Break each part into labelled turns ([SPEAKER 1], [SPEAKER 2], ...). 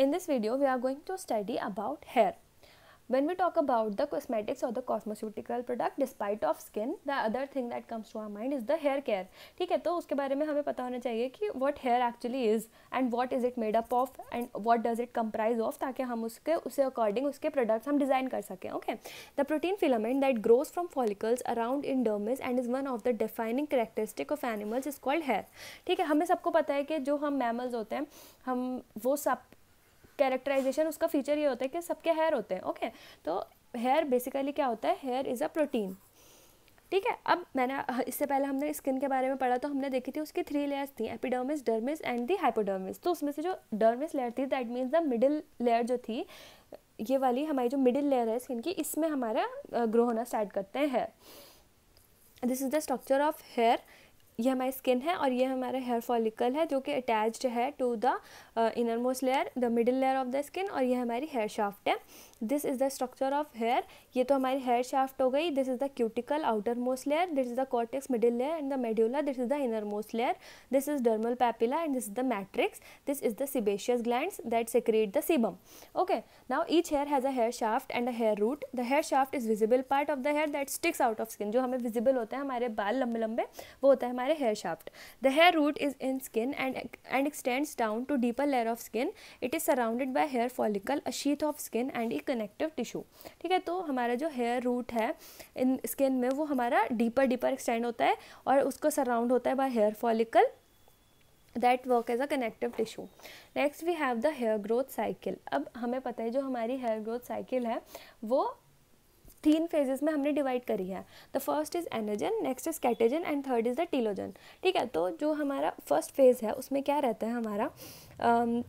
[SPEAKER 1] In this video, we are going to study about hair. When we talk about the cosmetics or the cosmeceutical product despite of skin, the other thing that comes to our mind is the hair care. ठीक है तो उसके बारे में हमें पता होना चाहिए कि what hair actually is and what is it made up of and what does it comprise of ताकि हम उसके उसे according उसके products हम design कर सकें okay the protein filament that grows from follicles around in dermis and is one of the defining characteristic of animals is called hair ठीक है हमें सबको पता है कि जो हम mammals होते हैं हम वो सब कैरेक्टराइजेशन उसका फीचर ये होता है कि सबके हेयर होते हैं ओके तो हेयर बेसिकली क्या होता है? हेयर इज़ अ प्रोटीन ठीक है? अब मैंने, इससे पहले हमने स्किन के बारे में पढ़ा तो हमने देखी थी उसकी थ्री लेयर्स थी epidermis dermis and the hypodermis तो उसमें से जो डर्मिस लेयर थी that means the middle layer जो थी, ये वाली हमारी जो मिडिल लेयर है स्किन की, इसमें हमारा ग्रो होना स्टार्ट करते हैं hair this is the structure of hair ये हमारी स्किन है और ये हमारा हेयर फॉलिकल है, जो कि अटैच्ड है to the inner most layer the middle layer of the skin और ये हमारी हेयर शाफ्ट है। This is the structure of hair ये तो हमारी हेयर शाफ्ट हो गई। This is the cuticle outer most layer this is the cortex middle layer and the medulla this is the inner most layer this is dermal papilla and this is the matrix this is the sebaceous gland that secrete the sebum okay now each hair has a hair shaft and a hair root the hair shaft is visible part of the hair that sticks out of skin जो हमें visible होता है, हमारे बाल लंबे लंबे वो होता है हमारे हमारे hair shaft the hair root is in skin and and extends down to deeper layer of skin it is surrounded by hair follicle a sheath of skin and a connective tissue ठीक है तो हमारा जो hair root है इन skin में, वो हमारा deeper deeper extend होता है और उसको सराउंड होता है by hair follicle that work as a connective tissue next we have the hair growth cycle अब हमें पता है, जो हमारी हेयर ग्रोथ साइकिल है, वो तीन फेजेस में हमने डिवाइड करी है। The first is anagen next is catagen and third is the telogen ठीक है? तो जो हमारा फ़र्स्ट फ़ेज़ है, उसमें क्या रहता है हमारा?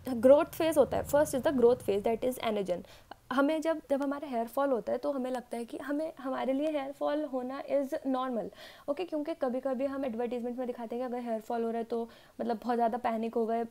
[SPEAKER 1] ग्रोथ फ़ेज़ होता है। First is the growth phase that is anagen हमें जब जब हमारा हेयर फॉल होता है तो हमें लगता है कि हमें, हमारे लिए हेयर फॉल होना इज़ नॉर्मल ओके क्योंकि कभी कभी हम एडवर्टीजमेंट में दिखाते हैं कि अगर हेयर फॉल हो रहा है तो मतलब बहुत ज़्यादा पैनिक हो गए।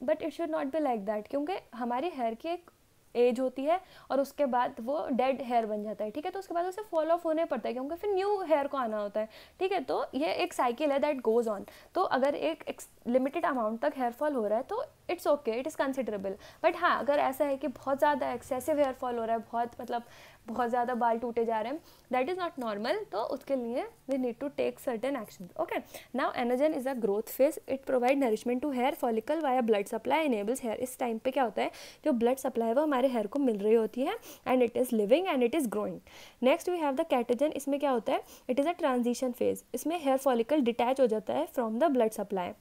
[SPEAKER 1] But it should not be like that क्योंकि हमारी हेयर की एक एज होती है और उसके बाद वो डेड हेयर बन जाता है, ठीक है? तो उसके बाद उसे फॉलो ऑफ़ होने पड़ता है, क्योंकि फिर न्यू हेयर को आना होता है, ठीक है? तो ये एक साइकिल है दैट गोज ऑन तो अगर एक लिमिटेड अमाउंट तक हेयर फॉल हो रहा है तो it's okay it is considerable but हाँ अगर ऐसा है कि बहुत ज़्यादा एक्सेसिव हेयर फॉल हो रहा है, बहुत मतलब बहुत ज़्यादा बाल टूटे जा रहे हैं दैट इज़ नॉट नॉर्मल तो उसके लिए we need to take certain action okay now anagen is a growth phase it provide nourishment to hair follicle via blood supply enables hair इस टाइम पे क्या होता है? जो ब्लड सप्लाई है, वो हमारे हेयर को मिल रही होती है and it is living and it is growing next we have the catagen इसमें क्या होता है? It is a transition phase इसमें हेयर फॉलिकल डिटैच हो जाता है from the blood supply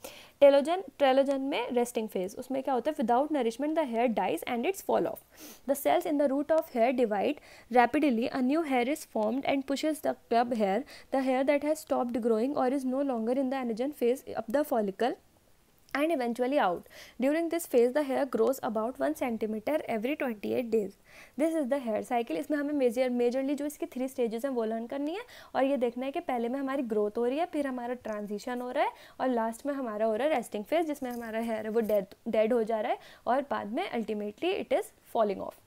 [SPEAKER 1] telogen telogen में रेस्टिंग फ़ेज़ उसमें क्या होता है? Without nourishment the hair dies and it's fall off the cells in the root of hair divide rapidly. A new hair is formed and pushes the club hair, the hair that has stopped growing or is no longer in the anagen phase of the follicle. And eventually out. During this phase, the hair grows about 1 centimeter every 28 days. This is the hair cycle इसमें हमें major majorly जो इसकी three stages हैं, वो learn करनी है और ये देखना है कि पहले में हमारी ग्रोथ हो रही है, फिर हमारा ट्रांजिशन हो रहा है, और लास्ट में हमारा हो रहा है रेस्टिंग फ़ेज़ जिसमें हमारा हेयर है, वो डेड डेड हो जा रहा है, और बाद में ultimately it is falling off